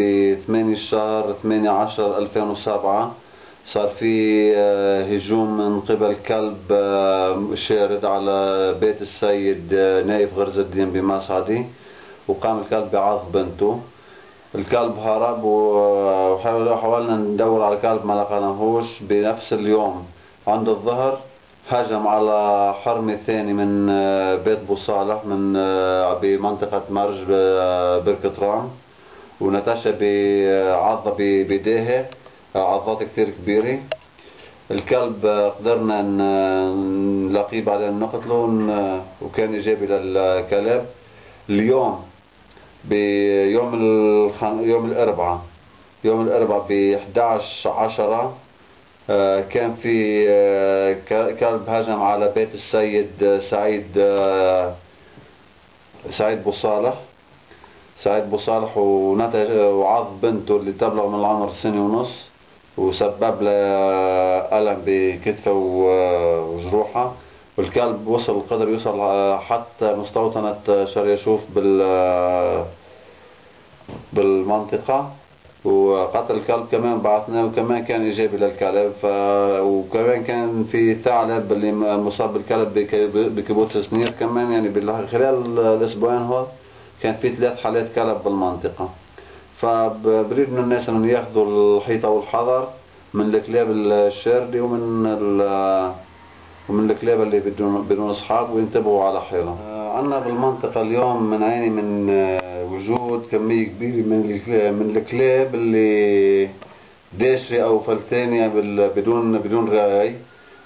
ب 8 شهر 18 2007 صار في آه، هجوم من قبل كلب آه، شارد على بيت السيد آه، نايف غرز الدين بمسعدي وقام الكلب بعض بنته. الكلب هرب وحاولنا ندور على الكلب ما لقيناهوش. بنفس اليوم عند الظهر هجم على حرمي ثاني من بيت بو صالح من بمنطقة مرج بركة رام. ونتشى بعضة بيديها عضات كثير كبيرة. الكلب قدرنا نلاقيه بعدين نقتله وكان إيجابي للكلب. اليوم بيوم الخم... يوم الأربعاء. يوم الأربعاء ب 11 10 كان في آه، كلب هجم على بيت السيد آه، سعيد آه، سعيد بو صالح سعيد بو صالح ونتج وعض بنته اللي تبلغ من العمر سنة ونص وسبب له ألم بكتفه وجروحه. والكلب وصل قدر يوصل حتى مستوطنة شريشوف بال بالمنطقة. وقتل الكلب كمان بعثناه وكمان كان إيجابي للكلب. ف... وكمان كان في ثعلب اللي مصاب بالكلب بكيبوتش سنير كمان يعني خلال الأسبوعين هول كان في ثلاث حالات كلب بالمنطقة فبريد من الناس انهم يأخذوا الحيطة والحذر من الكلاب الشاردة ومن ومن الكلاب اللي بدون بدون أصحاب وينتبهوا على حالهم. عندنا بالمنطقة اليوم بنعاني من وجود كمية كبيرة من من الكلاب اللي داشرة أو فلتانة بدون بدون رعاية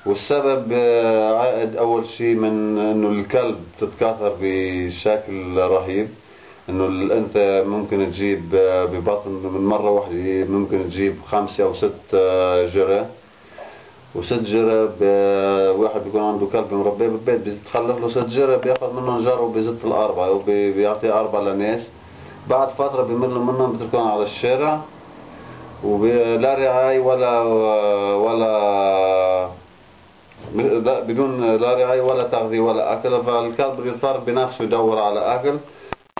والسبب عائد أول شيء من إنه الكلب تتكاثر بشكل رهيب إنه أنت ممكن تجيب ببطن من مرة واحدة ممكن تجيب خمسة أو ست جرى وست جرى واحد بيكون عنده كلب مربيه بالبيت بيتخلف له ست جرى بيأخذ منهم جر وبيزت الأربعة وبيعطي أربعة لناس. بعد فترة بيملوا منهم بيتركوهم على الشارع ولا رعاية ولا ولا بدون لا رعاية ولا تغذية ولا أكل فالكلب بيضطر بنفسه يدور على أكل.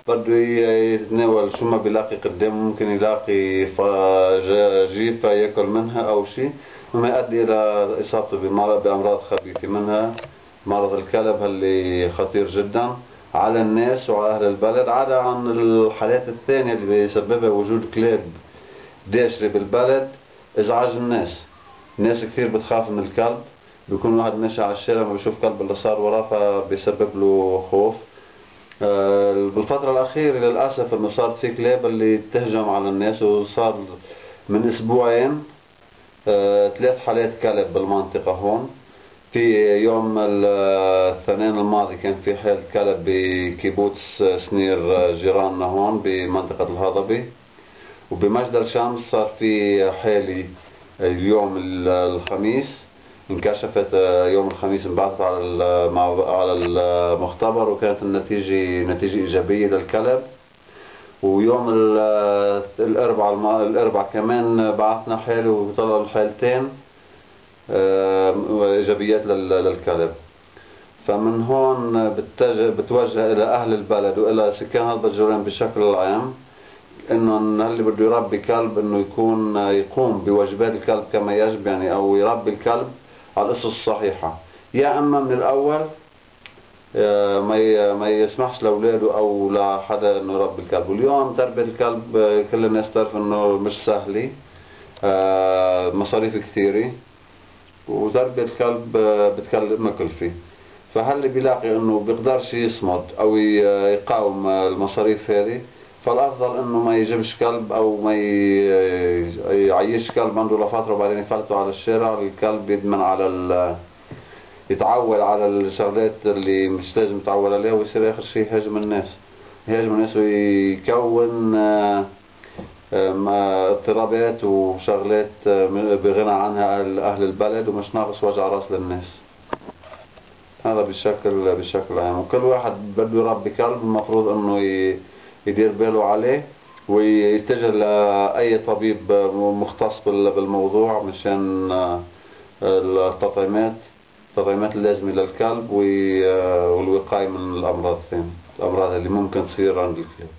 بده يتناول شو ما بيلاقي قدامه ممكن يلاقي جيفة يأكل منها أو شيء مما يؤدي إلى إصابته بأمراض خبيثة. منها مرض الكلب اللي خطير جدا على الناس وعلى أهل البلد عدا عن الحالات الثانية اللي بيسببها وجود كلاب داشرة بالبلد إزعاج الناس. الناس كثير بتخاف من الكلب. بيكون واحد ماشي على الشارع ما بيشوف كلب اللي صار وراه فبيسبب له خوف. آه، بالفترة الأخيرة للأسف إنه صارت في كلاب اللي تهجم على الناس وصار من أسبوعين آه، ثلاث حالات كلب بالمنطقة هون. في يوم الاثنين الماضي كان في حال كلب بكيبوتس سنير جيراننا هون بمنطقة الهضبي. وبمجد الشمس صار في حالي اليوم الخميس. انكشفت يوم الخميس انبعثت على على المختبر وكانت النتيجة نتيجة إيجابية للكلب. ويوم الأربعاء الأربعاء كمان بعثنا حالة وطلعوا الحالتين إيجابيات للكلب. فمن هون بتوجه, إلى أهل البلد وإلى سكان الجيران بشكل عام إنه اللي بده يربي كلب إنه يكون يقوم بواجبات الكلب كما يجب يعني أو يربي الكلب على الاسس الصحيحه يا أما من الأول ما ما يسمحش لأولاده أو لحدا إنه يربي الكلب. واليوم تربيه الكلب كل الناس تعرف إنه مش سهله مصاريف كثيرة. وتربية كلب بتكلم مكلفة فهل بيلاقي إنه بيقدرش يصمد أو يقاوم المصاريف هذه؟ فالأفضل إنه ما يجيبش كلب أو ما يعيش كلب عنده لفترة وبعدين يفلته على الشارع الكلب يدمن على ال يتعود على الشغلات اللي مش لازم يتعود عليها ويصير آخر شيء يهاجم الناس. يهاجم الناس ويكون اضطرابات وشغلات بغنى عنها أهل البلد ومش ناقص وجع رأس للناس. هذا بشكل بشكل عام. وكل واحد بده يربي كلب المفروض إنه يدير باله عليه ويتجه لأي طبيب مختص بالموضوع مشان التطعيمات التطعيمات اللازمة للكلب والوقاية من الأمراض الثانية الأمراض اللي ممكن تصير عند الكلب